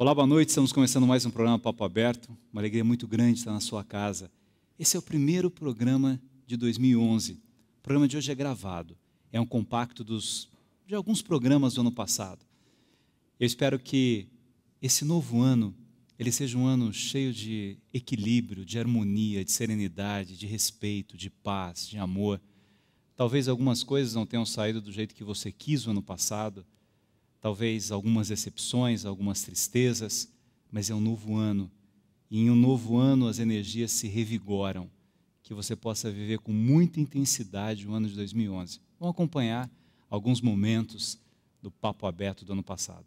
Olá, boa noite. Estamos começando mais um programa Papo Aberto. Uma alegria muito grande estar na sua casa. Esse é o primeiro programa de 2011. O programa de hoje é gravado. É um compacto dos, de alguns programas do ano passado. Eu espero que esse novo ano ele seja um ano cheio de equilíbrio, de harmonia, de serenidade, de respeito, de paz, de amor. Talvez algumas coisas não tenham saído do jeito que você quis o ano passado, talvez algumas decepções, algumas tristezas, mas é um novo ano. E em um novo ano as energias se revigoram. Que você possa viver com muita intensidade o ano de 2011. Vamos acompanhar alguns momentos do papo aberto do ano passado.